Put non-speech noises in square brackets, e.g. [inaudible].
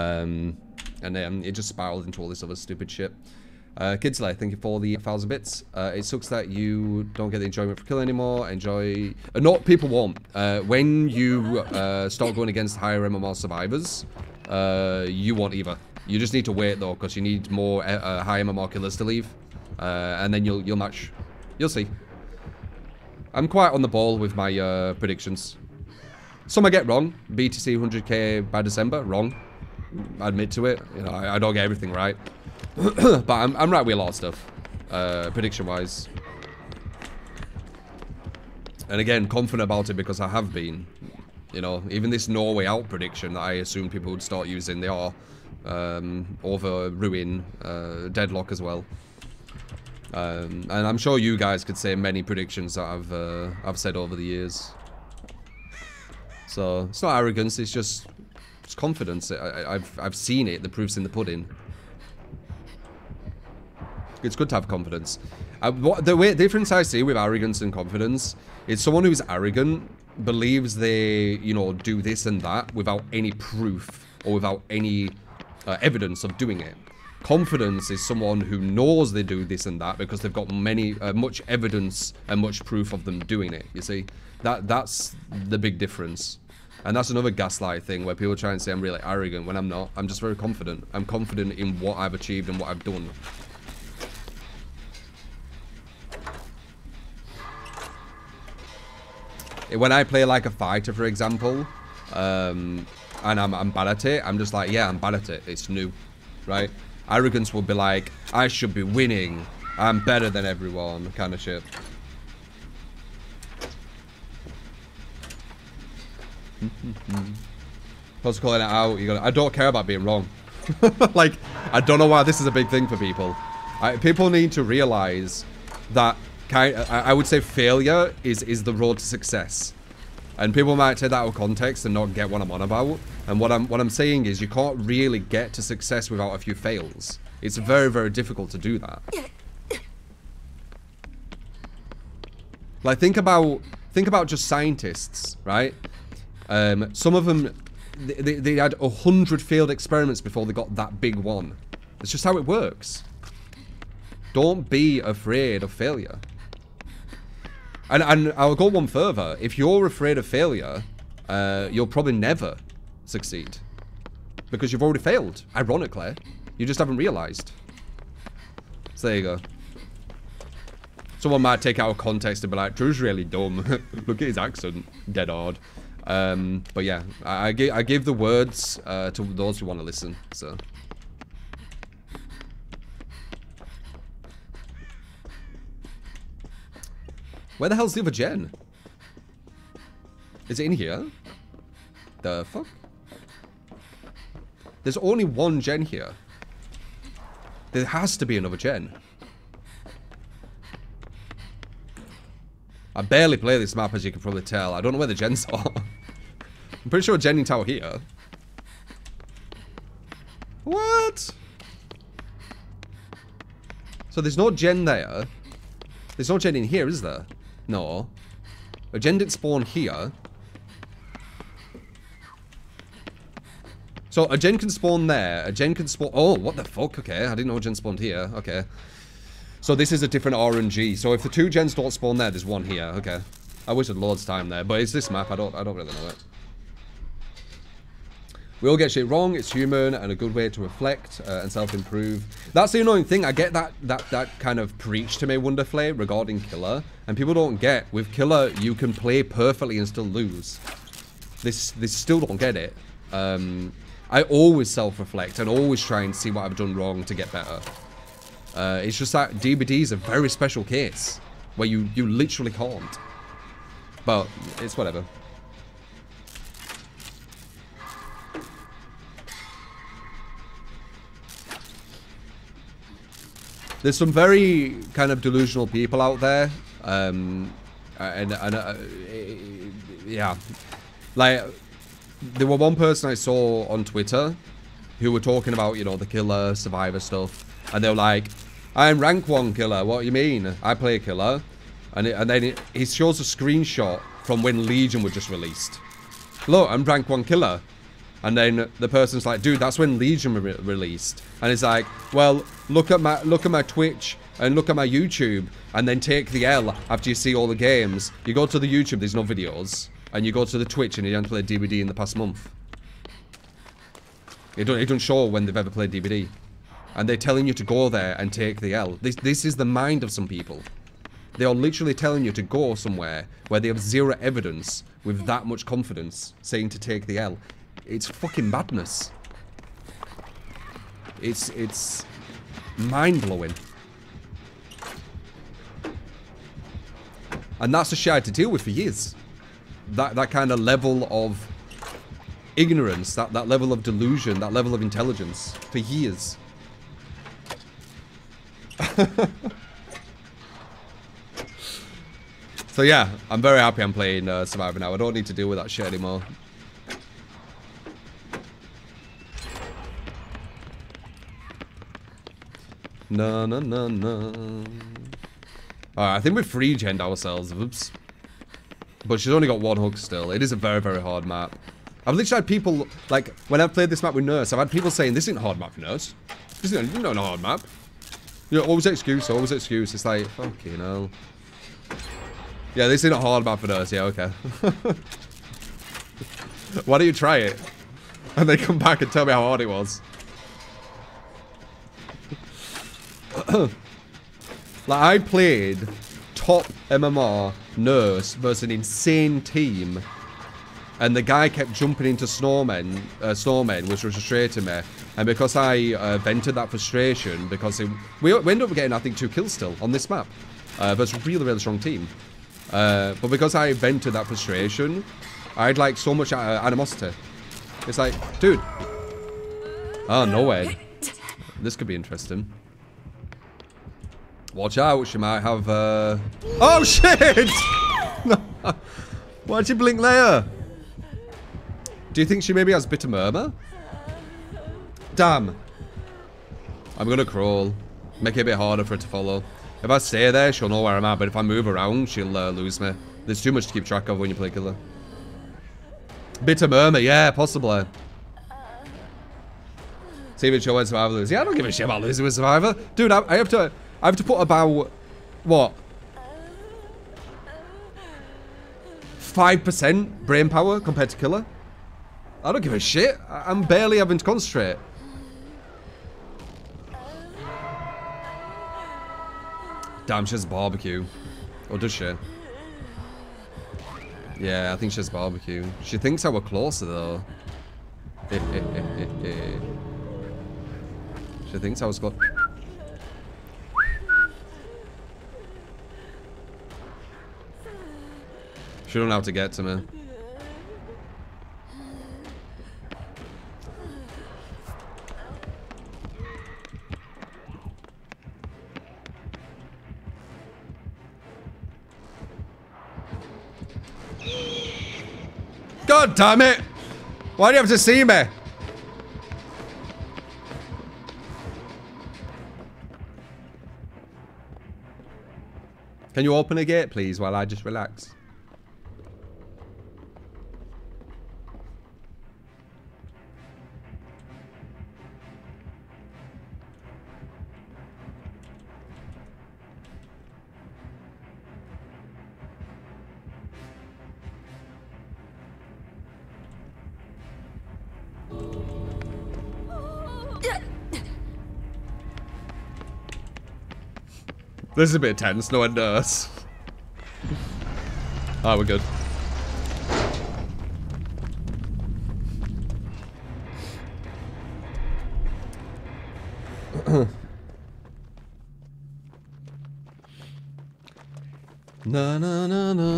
Um, and then it just spiraled into all this other stupid shit. Uh, Kidsley, thank you for the thousand bits. Uh, it sucks that you don't get the enjoyment for killing anymore. Enjoy... Uh, not people won't. Uh, when you uh, start going against higher MMR survivors, uh, you won't either. You just need to wait though, because you need more uh, high MMR killers to leave. And then you'll you'll match. You'll see. I'm quite on the ball with my predictions. Some I get wrong. BTC 100k by December, wrong. Admit to it. You know, I, I don't get everything right. [clears throat] but I'm, I'm right with a lot of stuff, uh, prediction-wise. And again, confident about it because I have been. You know, even this No Way Out prediction that I assumed people would start using, they are. Um, over Ruin, uh, Deadlock as well. Um, and I'm sure you guys could say many predictions that I've uh, I've said over the years. So it's not arrogance; it's just it's confidence. I, have I've seen it. The proof's in the pudding. It's good to have confidence. Uh, what, the way, difference I see with arrogance and confidence is someone who's arrogant believes they, you know, do this and that without any proof or without any uh, evidence of doing it. Confidence is someone who knows they do this and that because they've got many, uh, much evidence and much proof of them doing it. You see, that that's the big difference. And that's another gaslight thing where people try and say I'm really arrogant when I'm not. I'm just very confident. I'm confident in what I've achieved and what I've done. When I play like a fighter, for example, um, and I'm, I'm bad at it, I'm just like, yeah, I'm bad at it. It's new, right? Arrogance will be like, I should be winning. I'm better than everyone, kind of shit. Mm-hmm. Plus calling it out, you got I don't care about being wrong. [laughs] like, I don't know why this is a big thing for people. I, people need to realize that kind I, I would say failure is is the road to success. And people might take that out of context and not get what I'm on about. And what I'm what I'm saying is you can't really get to success without a few fails. It's very, very difficult to do that. Like think about think about just scientists, right? Um, some of them they, they had a hundred failed experiments before they got that big one. It's just how it works. Don't be afraid of failure. And, and I'll go one further. If you're afraid of failure, uh, you'll probably never succeed. Because you've already failed, ironically. You just haven't realized. So there you go. Someone might take out of context and be like, Drew's really dumb. [laughs] Look at his accent. Dead hard. Um, but yeah, I, I, give, I give the words uh, to those who want to listen. So. Where the hell's the other gen? Is it in here? The fuck? There's only one gen here. There has to be another gen. I barely play this map, as you can probably tell. I don't know where the gens [laughs] are. I'm pretty sure gen tower here. What? So there's no gen there. There's no gen in here, is there? No. A gen didn't spawn here. So a gen can spawn there. A gen can spawn... Oh, what the fuck? Okay, I didn't know a gen spawned here. Okay. So this is a different RNG. So if the two gens don't spawn there, there's one here. Okay. I wasted loads of time there. But it's this map. I don't, I don't really know it. We all get shit wrong. It's human and a good way to reflect uh, and self-improve. That's the annoying thing. I get that that that kind of preach to me wonderfully regarding Killer, and people don't get with Killer you can play perfectly and still lose. This this still don't get it. Um, I always self-reflect and always try and see what I've done wrong to get better. Uh, it's just that DBD is a very special case where you you literally can't. But it's whatever. There's some very kind of delusional people out there. Um, and, and uh, yeah, like there were one person I saw on Twitter who were talking about, you know, the killer survivor stuff. And they were like, I'm rank one killer. What do you mean? I play a killer. And, it, and then he shows a screenshot from when Legion were just released. Look, I'm rank one killer. And then the person's like, dude, that's when Legion re released. And it's like, well, look at my look at my Twitch and look at my YouTube, and then take the L after you see all the games. You go to the YouTube, there's no videos, and you go to the Twitch and you haven't played DBD in the past month. It don't don't show when they've ever played DBD. And they're telling you to go there and take the L. This this is the mind of some people. They are literally telling you to go somewhere where they have zero evidence with that much confidence saying to take the L. It's fucking madness. It's it's mind-blowing. And that's a shit I had to deal with for years. That that kind of level of ignorance, that, that level of delusion, that level of intelligence for years. [laughs] so yeah, I'm very happy I'm playing uh, Survivor now. I don't need to deal with that shit anymore. No, no, no, no. Alright, I think we've free gen ourselves. Oops. But she's only got one hook still. It is a very, very hard map. I've literally had people, like, when I've played this map with Nurse, I've had people saying, this isn't a hard map for Nurse. This isn't, not a hard map. You know, always excuse, always excuse. It's like, fucking hell. Yeah, this isn't a hard map for Nurse. Yeah, okay. [laughs] Why don't you try it? And they come back and tell me how hard it was. [coughs] like, I played top MMR Nurse versus an insane team. And the guy kept jumping into snowmen, uh, snowmen, which was frustrating me. And because I uh, vented that frustration, because it, we, we ended up getting, I think, two kills still on this map. Uh, versus a really, really strong team. Uh, but because I vented that frustration, I had like so much uh, animosity. It's like, dude. Oh, no way. This could be interesting. Watch out, she might have, uh... Oh, shit! [laughs] Why'd you blink there? Do you think she maybe has bitter murmur? Damn. I'm gonna crawl. Make it a bit harder for her to follow. If I stay there, she'll know where I'm at, but if I move around, she'll uh, lose me. There's too much to keep track of when you play killer. Bitter murmur, yeah, possibly. See if it show when Survivor lose. Yeah, I don't give a shit about losing with Survivor. Dude, I, I have to I have to put about what? 5% brain power compared to killer? I don't give a shit. I am barely having to concentrate. Damn, she has barbecue. Or does she? Yeah, I think she has barbecue. She thinks I were closer, though. [laughs] she thinks I was close. She don't know how to get to me. God damn it! Why do you have to see me? Can you open a gate, please, while I just relax? This is a bit tense, no one knows. Oh, ah, we're good. [clears throat] na na na na